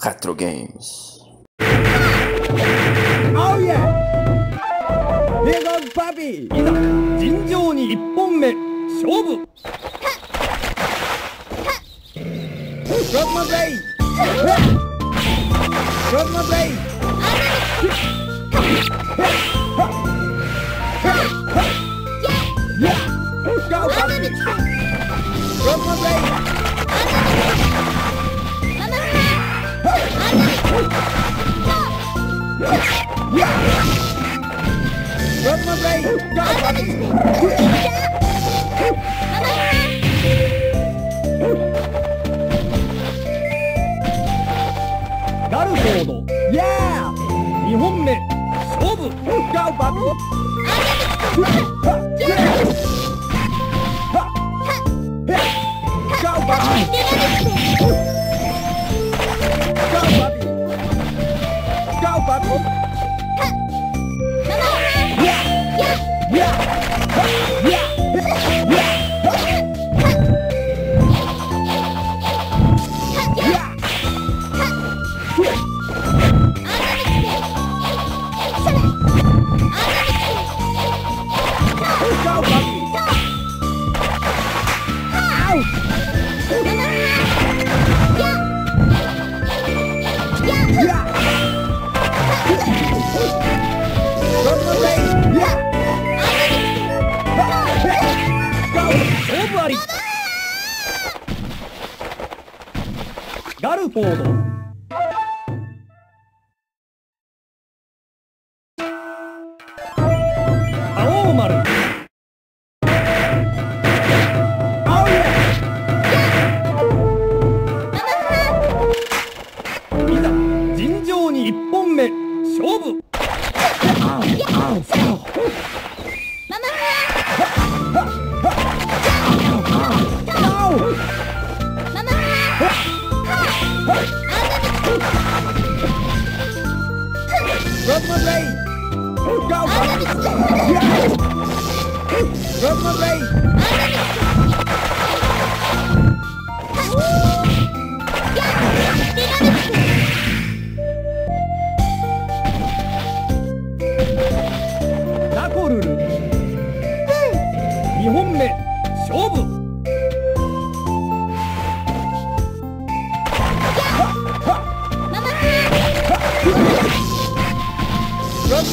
Retro Games. Oh yeah! メガバビーいざ尋常に1本目勝負ッッッガルフォード。イー2本目勝負ガウガウあ不能走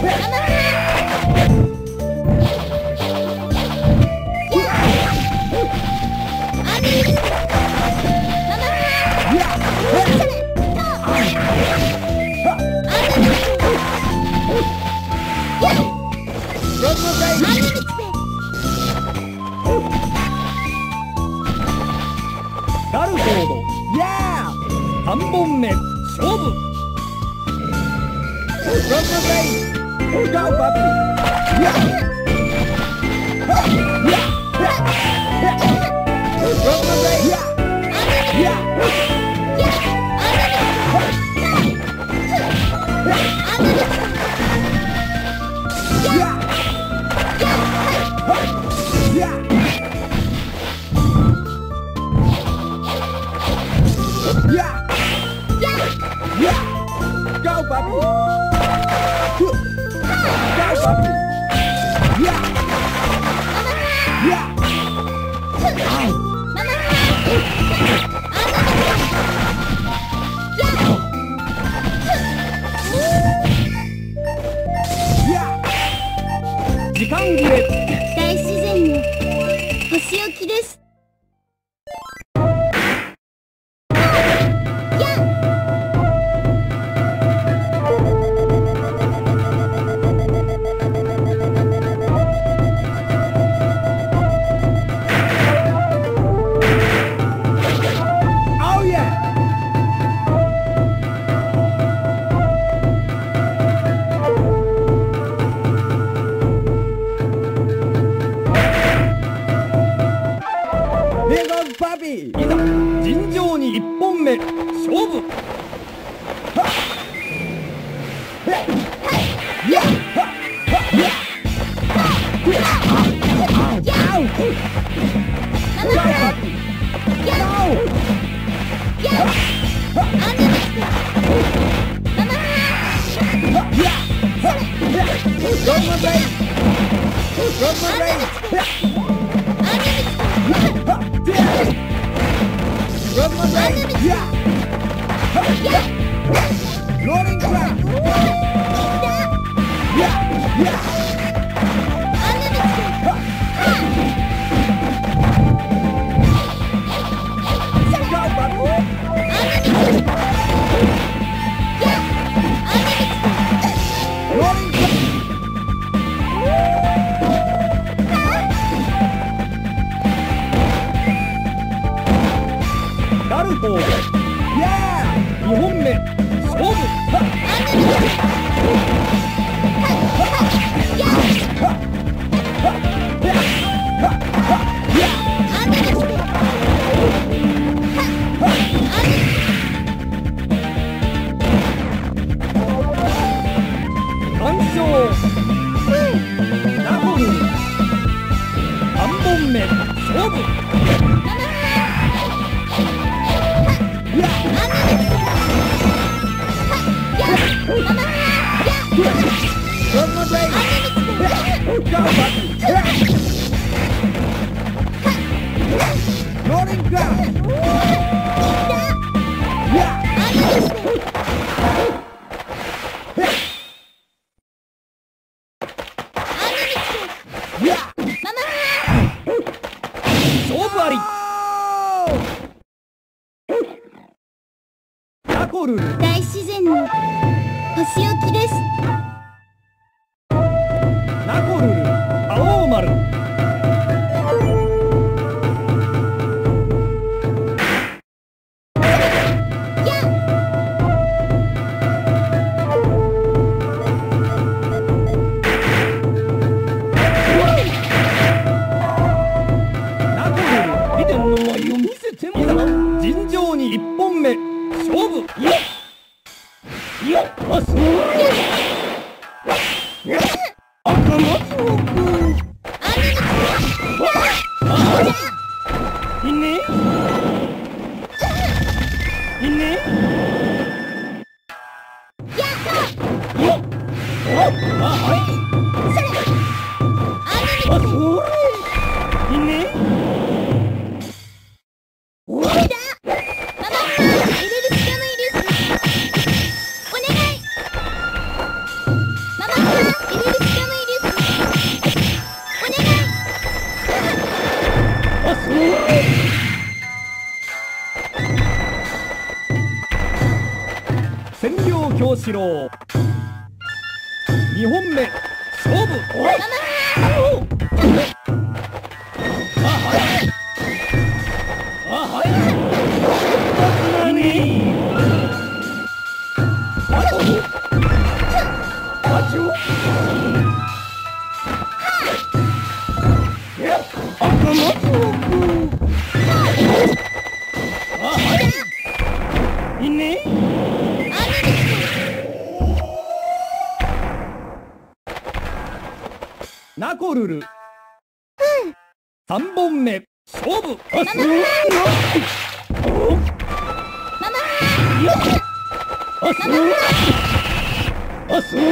咱们バビーいざ尋常に1本目勝負。はっ。やっ。はっ。やっ。はっ。やっ。はっ。やっ。やっ。Yeah! ンフォード2本目勝負いいね。ナコルル。3本目。勝負。あすごいあすごいあすごい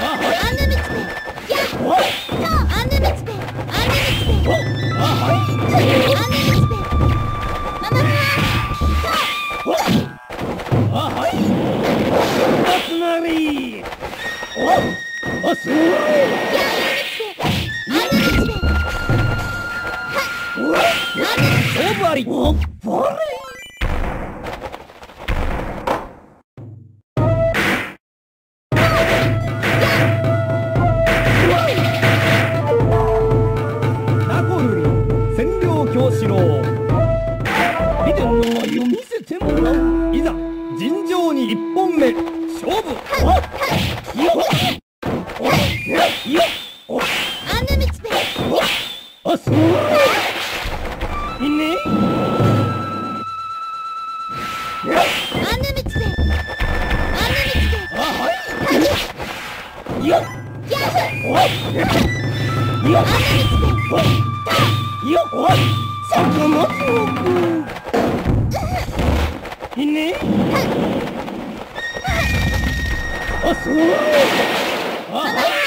あはいおバレよおいさかまいいね。あすごいあはい。あ。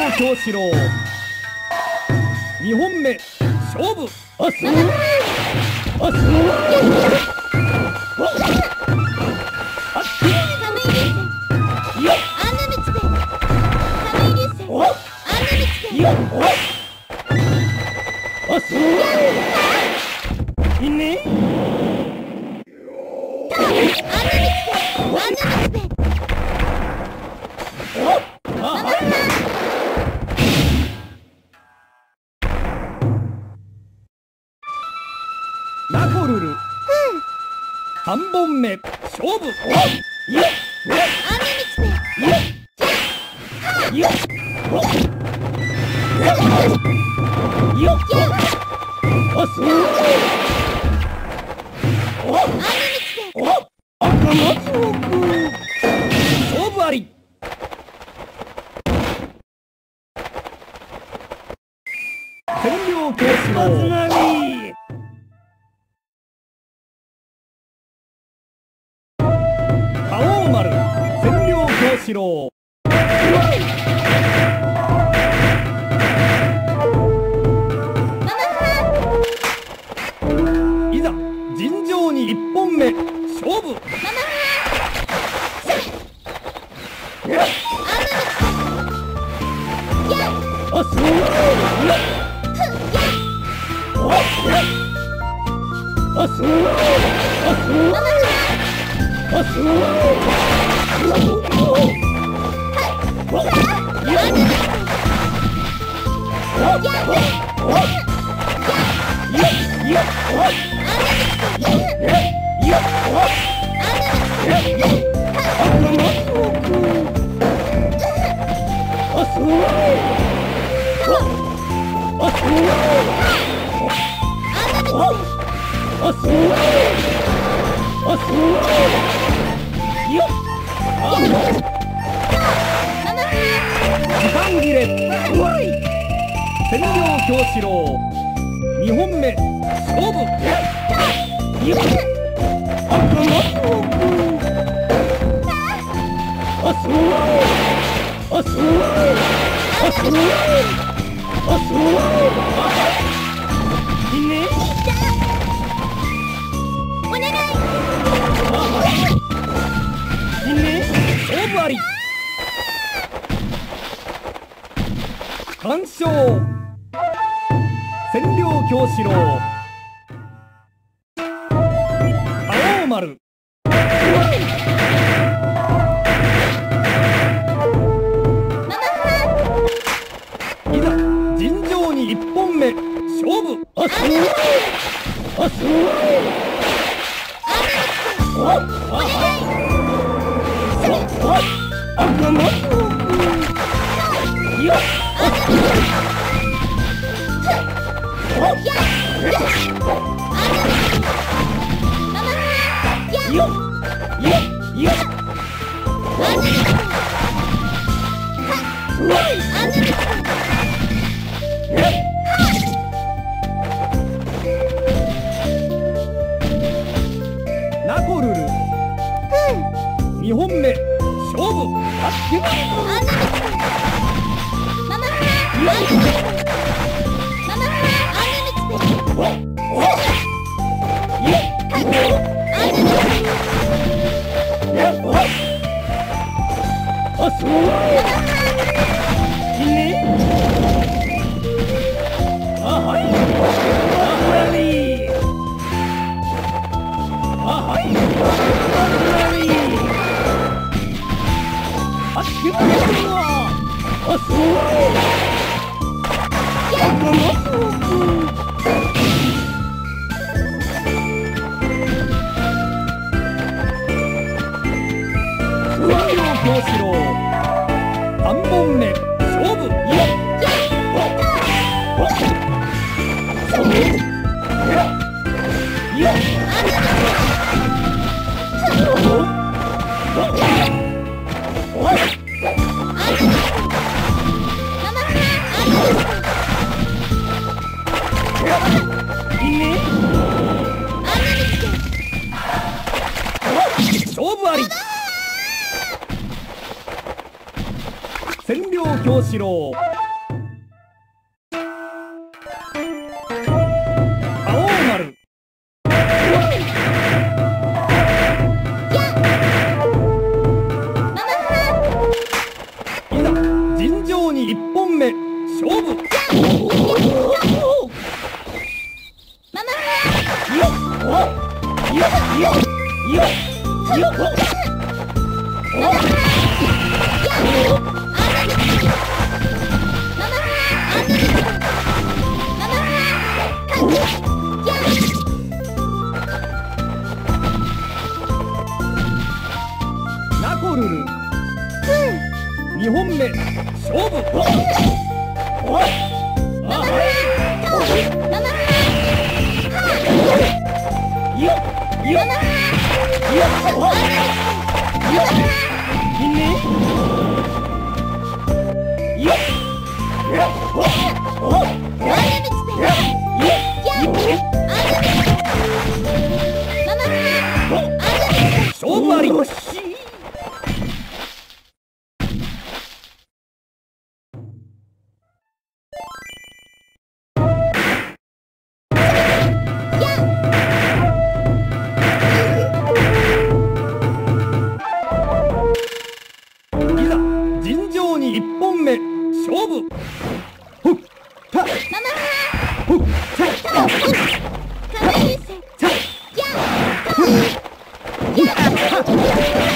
占領京志郎。2本目勝負。あすごい。あすごい。あっ Thank you. 2本目。勝負。2本あああああり完勝京四郎。あ Yeah!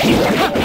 Ha!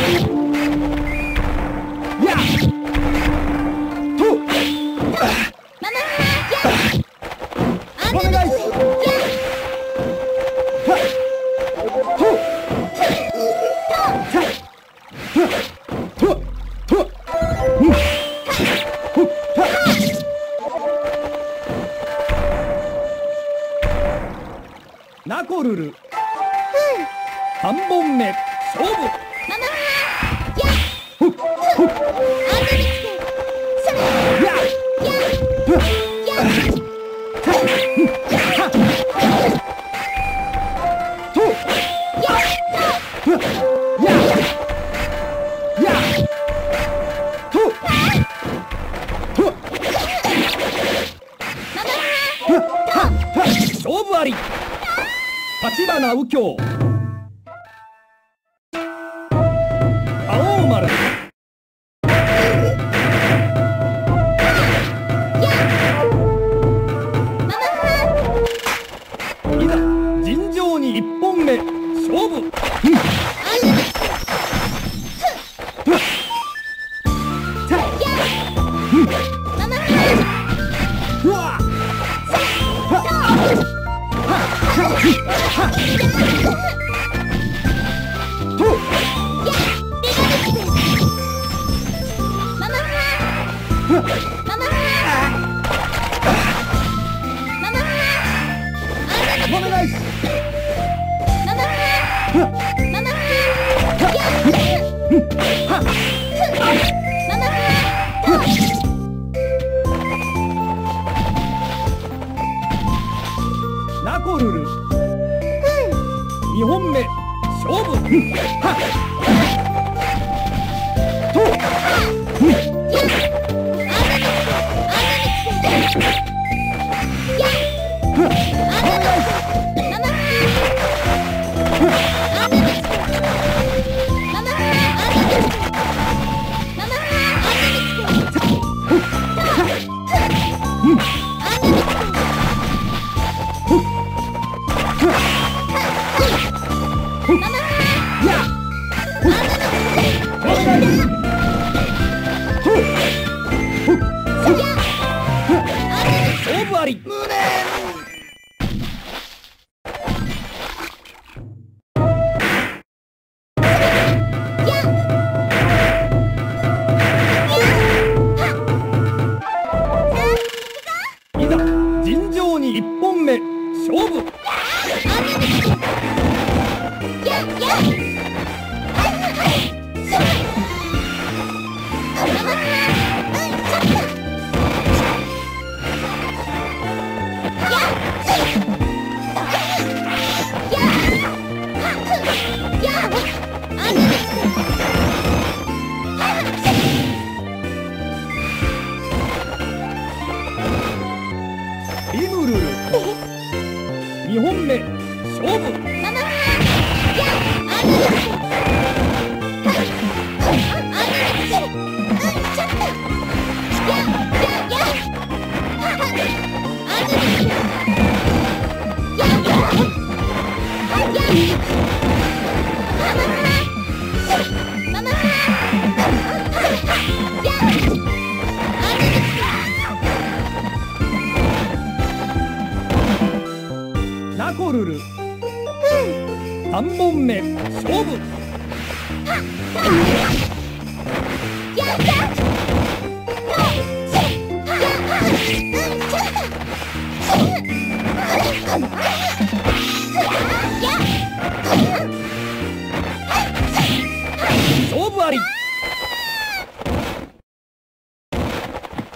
と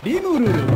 リムル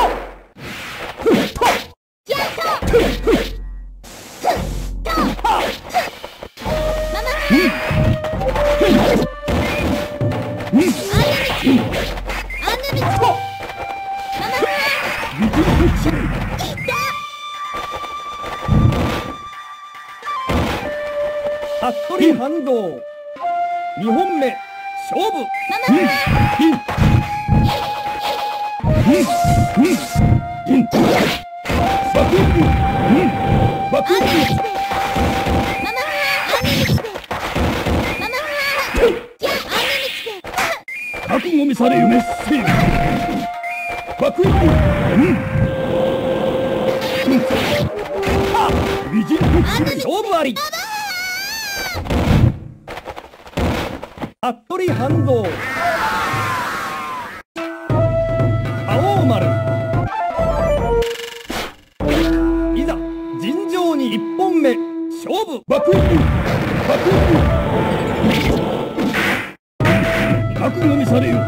覚悟にされよ。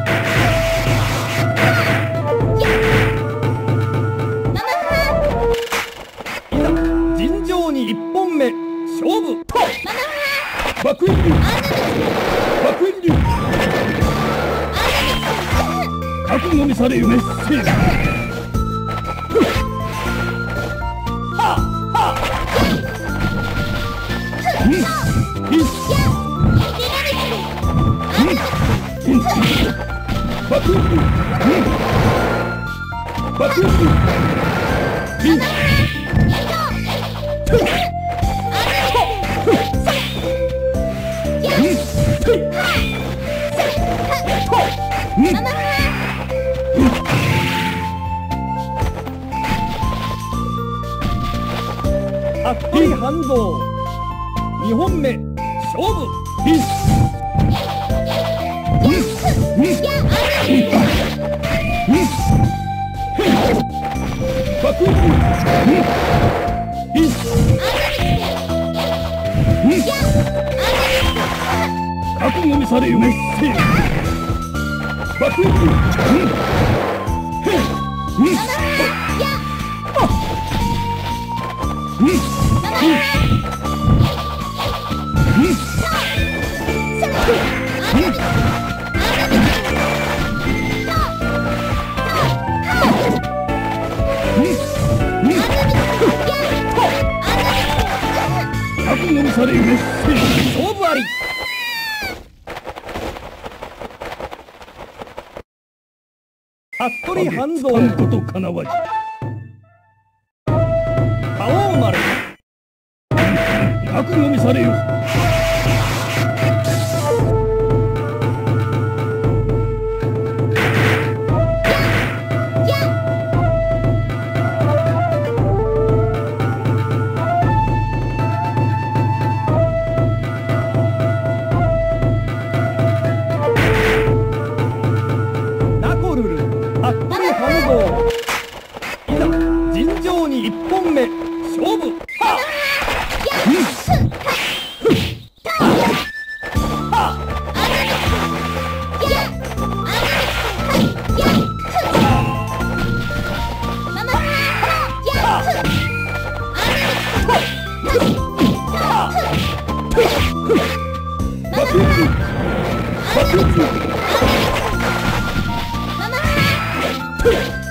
尋常に一本目。勝負。爆炎流。爆炎流。覚悟にされよメッセージ。される勝負服部半蔵ことかなわじ。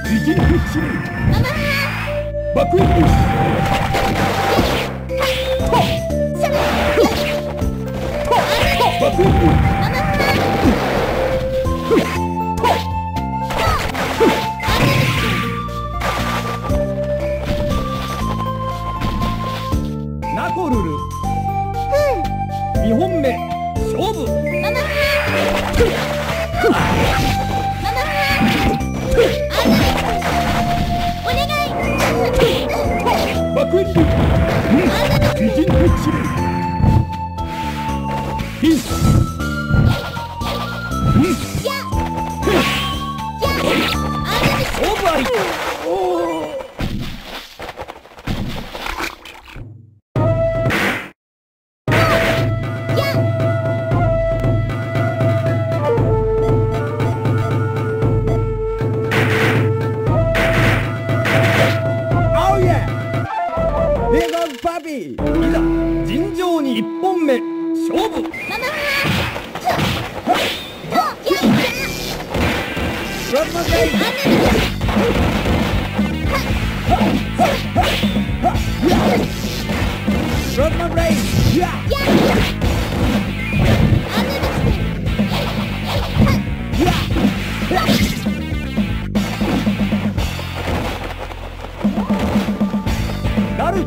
妈妈，马奎。 유진이도 집.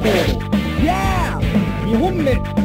Yeah! 2本目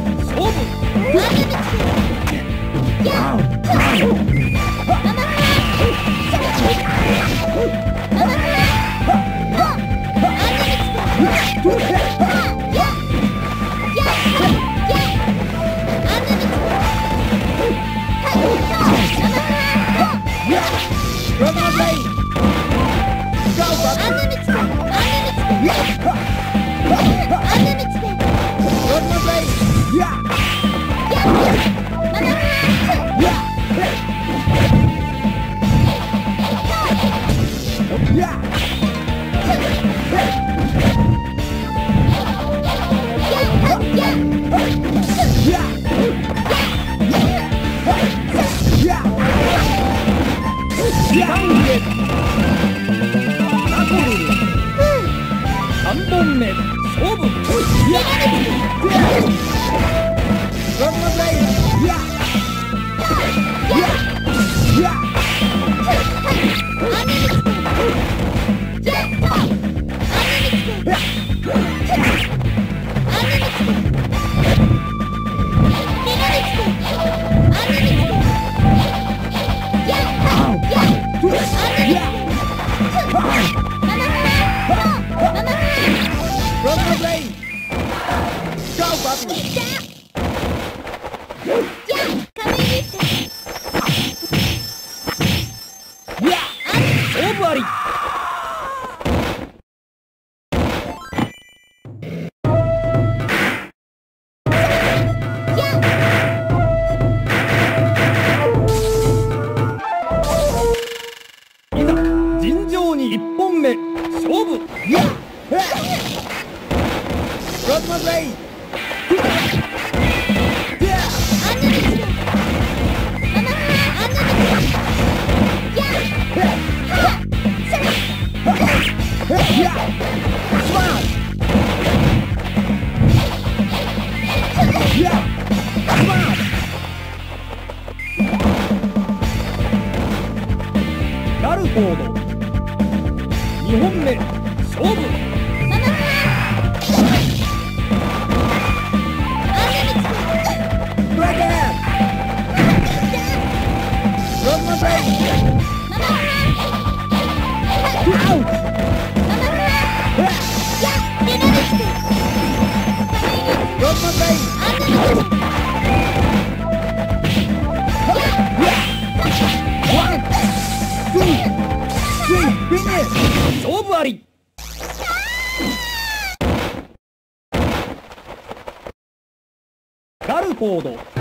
モード。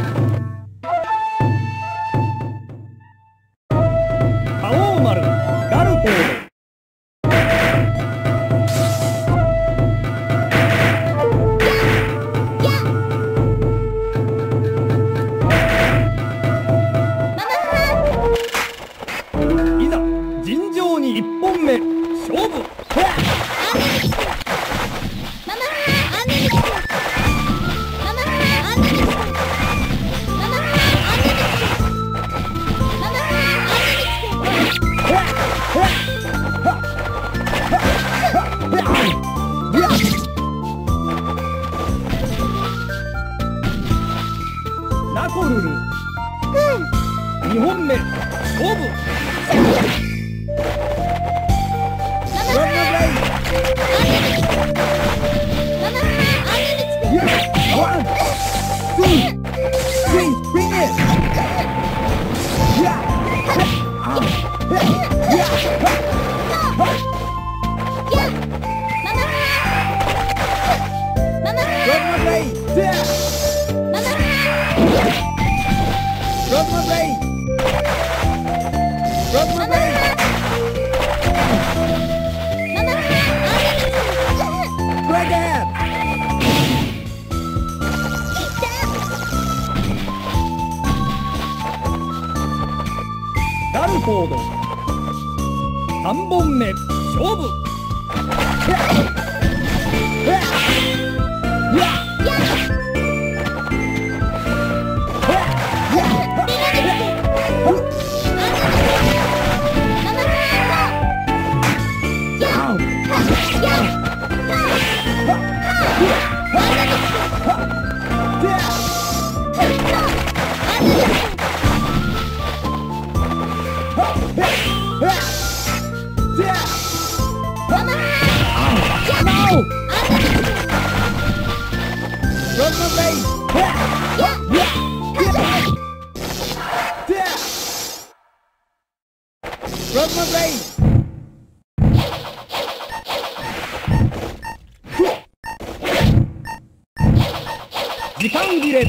時間切れ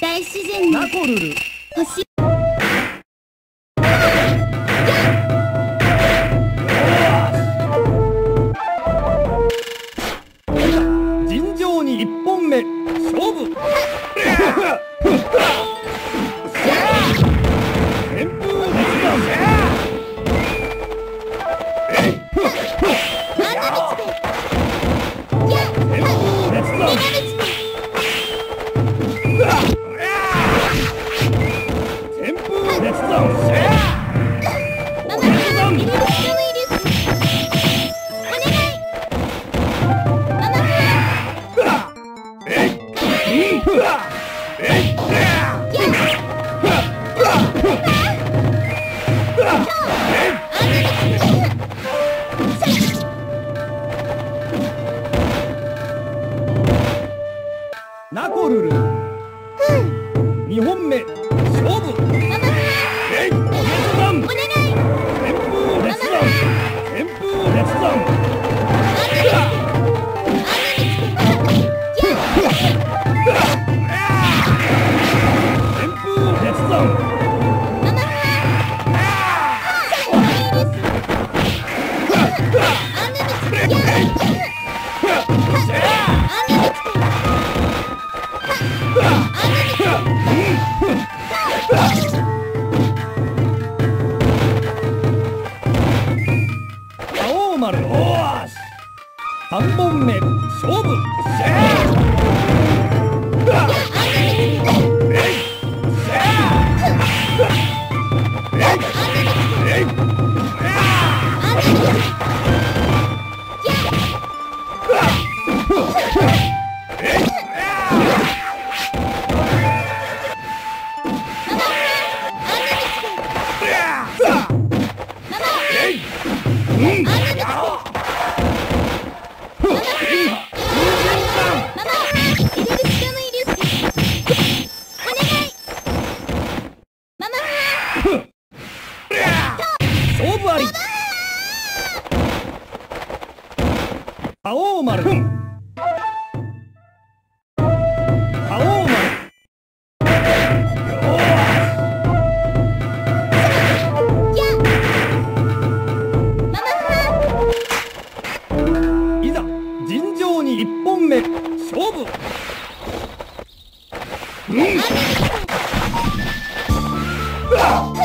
大自然のナコルル。星3本目勝負。ナ